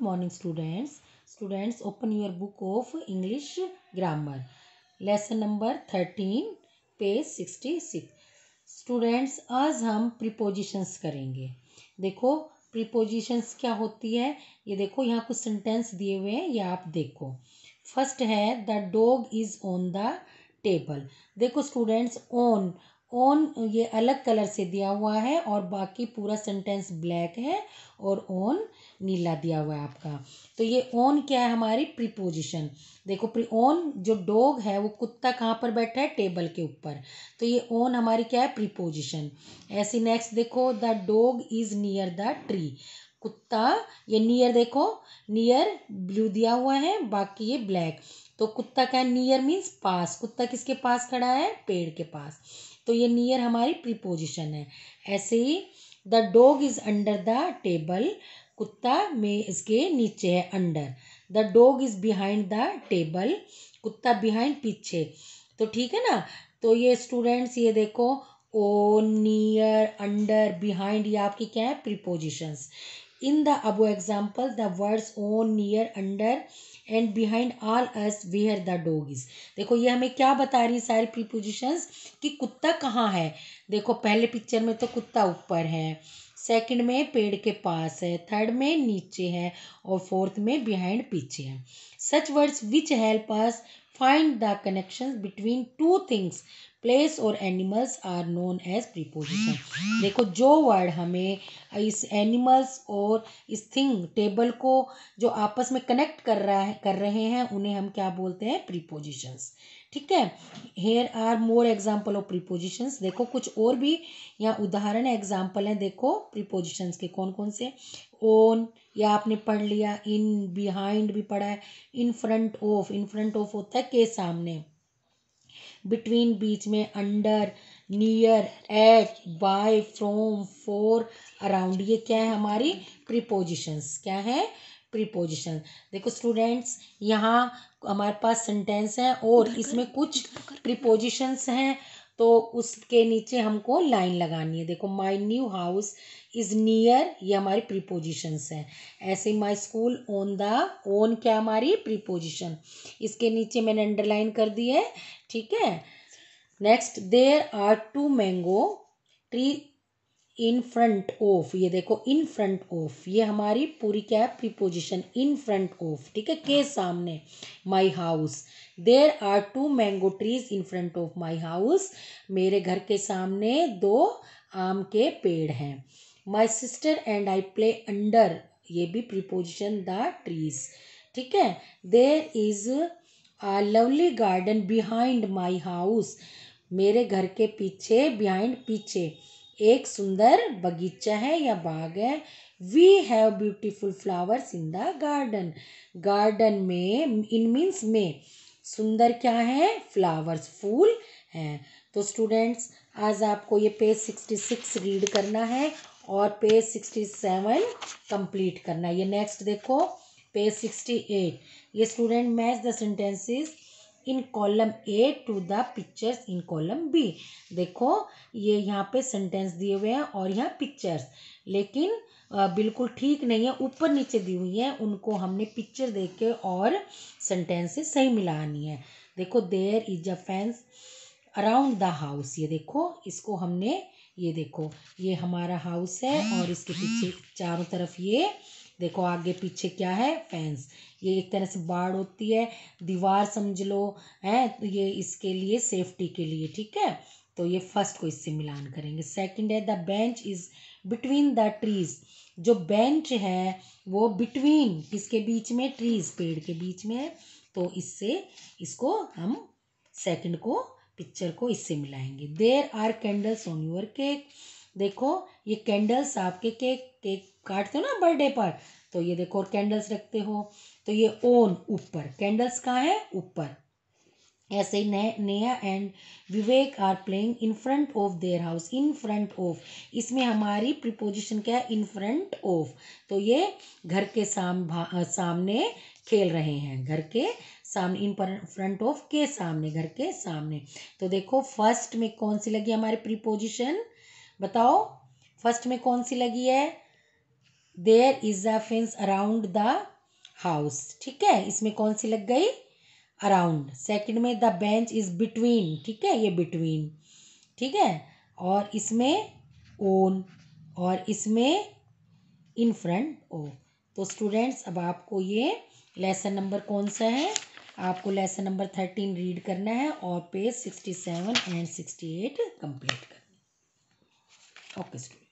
morning, students. Students, open your book of english grammar. Lesson number 13 page 66 students आज हम prepositions करेंगे। देखो prepositions क्या होती है? ये देखो, यहाँ कुछ सेंटेंस दिए हुए हैं, ये आप देखो। फ़र्स्ट है the dog is on the table देखो स्टूडेंट्स ऑन ओन ये अलग कलर से दिया हुआ है और बाकी पूरा सेंटेंस ब्लैक है और ओन नीला दिया हुआ है आपका। तो ये ओन क्या है हमारी? प्रीपोजिशन। देखो, प्री ओन जो डॉग है, वो कुत्ता कहाँ पर बैठा है? टेबल के ऊपर। तो ये ओन हमारी क्या है? प्रीपोजिशन। ऐसी नेक्स्ट देखो the dog is near the tree कुत्ता, ये नियर देखो नियर ब्लू दिया हुआ है, बाकी ये ब्लैक तो कुत्ता क्या नियर मीन्स पास। कुत्ता किसके पास खड़ा है? पेड़ के पास। तो ये नियर हमारी प्रीपोजिशन है। ऐसे ही the dog is under the table कुत्ता में इसके नीचे है under. The dog is behind the table कुत्ता बिहाइंड पीछे। तो ठीक है ना? तो ये स्टूडेंट्स ये देखो ओ नियर अंडर बिहाइंड ये आपकी क्या है? Prepositions in the above example the words on near under and behind all us where the dog is देखो, ये हमें क्या बता रही सारी प्रीपोजिशंस कि कुत्ता कहाँ है? देखो, पहले पिक्चर में तो कुत्ता ऊपर है। सेकंड में पेड़ के पास है थर्ड में नीचे है और फोर्थ में बिहाइंड पीछे है। Such words which help us find the connection between two things place और animals are known as preposition देखो, जो वर्ड हमें इस एनिमल्स और इस थिंग टेबल को जो आपस में कनेक्ट कर रहा है, कर रहे हैं, उन्हें हम क्या बोलते हैं? प्रीपोजिशंस ठीक है? Here are more example of prepositions देखो, कुछ और भी यहाँ उदाहरण एग्ज़ाम्पल हैं, देखो प्रीपोजिशंस के कौन कौन से? ओन या आपने पढ़ लिया इन बिहाइंड भी पढ़ा है in front of in front of होता है के सामने। बिटवीन बीच में under near at by from for around ये क्या है हमारी प्रीपोजिशंस क्या है प्रीपोजिशन देखो स्टूडेंट्स यहाँ हमारे पास सेंटेंस है और इसमें कुछ प्रीपोजिशंस हैं। तो उसके नीचे हमको लाइन लगानी है। देखो my new house is near ये हमारी प्रीपोजिशंस है। ऐसे my school on the on क्या हमारी प्रीपोजिशन इसके नीचे मैंने अंडरलाइन कर दी है, ठीक है? Next there are two mango tree in front of ये देखो इन फ्रंट ऑफ़ ये हमारी पूरी क्या है? प्रीपोजिशन इन फ्रंट ऑफ़ ठीक है? के सामने my house there are two mango trees in front of my house मेरे घर के सामने दो आम के पेड़ हैं. My sister and I play under ये भी प्रीपोजिशन द ट्रीज ठीक है? There is a lovely garden behind my house मेरे घर के पीछे बिहाइंड पीछे. एक सुंदर बगीचा है या बाग है। We have beautiful flowers in the garden garden में इन मीन्स में, सुंदर क्या है? फ्लावर्स फूल हैं। तो स्टूडेंट्स आज आपको ये पेज सिक्सटी सिक्स रीड करना है और पेज सिक्सटी सेवन कंप्लीट करना है। ये नेक्स्ट देखो पेज सिक्सटी एट ये student match the sentences in column A to the pictures in column B देखो, ये यहाँ पे सेंटेंस दिए हुए हैं और यहाँ पिक्चर्स लेकिन बिल्कुल ठीक नहीं है, ऊपर नीचे दी हुई है, उनको हमने पिक्चर देख के और सेंटेंस से सही मिलानी है। देखो there is a fence around the house ये देखो, इसको हमने ये देखो, ये हमारा हाउस है और इसके पीछे चारों तरफ़ ये, देखो आगे पीछे क्या है? फैंस ये एक तरह से बाढ़ होती है, दीवार समझ लो, है? तो ये इसके लिए सेफ्टी के लिए, ठीक है? तो ये फ़र्स्ट को इससे मिलान करेंगे। सेकंड है the bench is between the trees जो बेंच है, वो बिटवीन किसके बीच में? ट्रीज पेड़ के बीच में है। तो इससे इसको हम सेकंड को पिक्चर को इससे मिलाएँगे। There are candles on your cake देखो, ये कैंडल्स आपके केक केक काटते हो ना बर्थडे पर? तो ये देखो और कैंडल्स रखते हो। तो ये ओन ऊपर। कैंडल्स कहाँ है? ऊपर। ऐसे ही Neha and Vivek are playing in front of their house in front of इसमें हमारी प्रिपोजिशन क्या है? इन फ्रंट ऑफ़ तो ये घर के साम सामने खेल रहे हैं। घर के सामने, इन पर फ्रंट ऑफ़ के सामने, घर के सामने। तो देखो फ़र्स्ट में कौन सी लगी हमारी प्रीपोजिशन बताओ फ़र्स्ट में कौन सी लगी है? There is a fence around the house ठीक है, इसमें कौन सी लग गई? अराउंड सेकंड में द बेंच इज़ बिटवीन ठीक है, ये बिटवीन ठीक है, और इसमें ओन और इसमें इन फ्रंट ओ तो स्टूडेंट्स अब आपको ये लेसन नंबर कौन सा है? आपको लेसन नंबर थर्टीन रीड करना है और page sixty seven and sixty eight complete करना ओके स्टूडेंट